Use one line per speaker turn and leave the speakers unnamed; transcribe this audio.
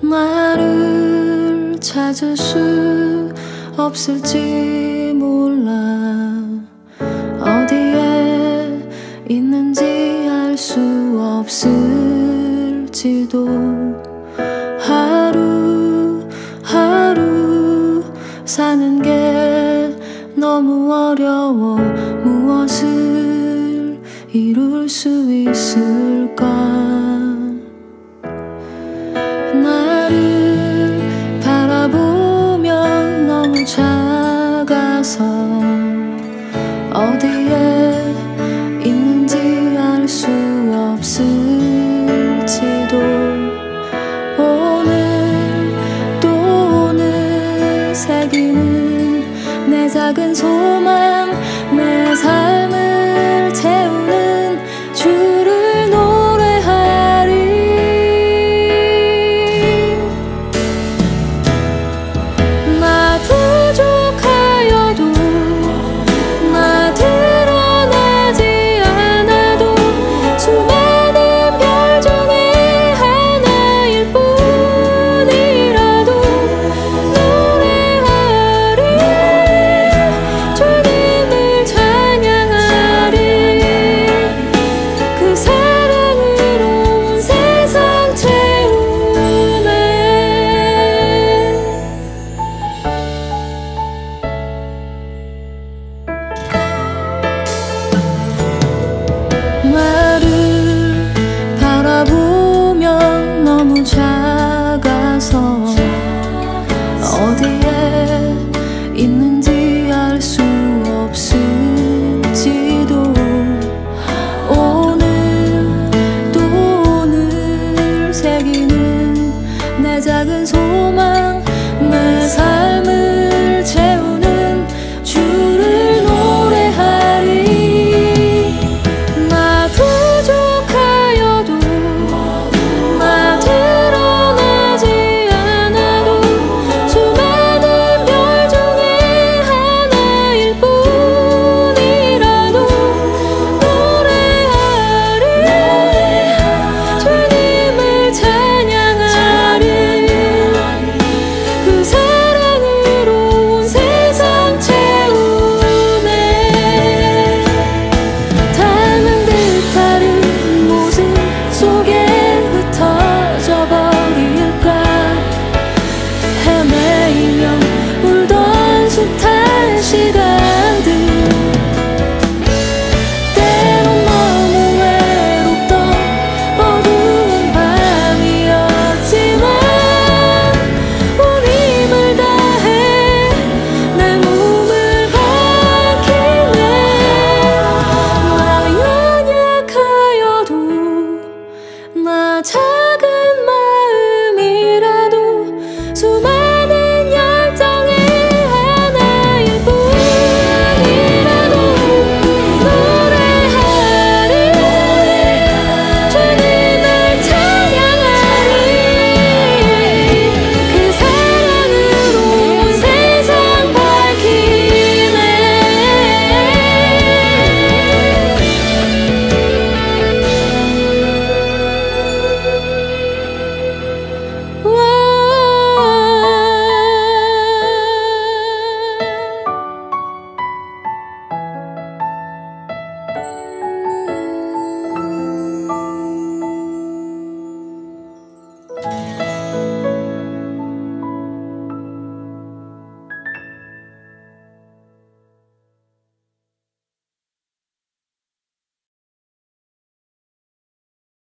나를 찾을 수 없을지 몰라. 어디에 있는지 알 수 없을지도. 하루 하루 사는 게 너무 어려워. 무엇을 이룰 수 있을까 있어 어디에 있는지 알 수 없을지도. 오늘 또 오늘 새기는 내 작은 소망 내 삶을 there time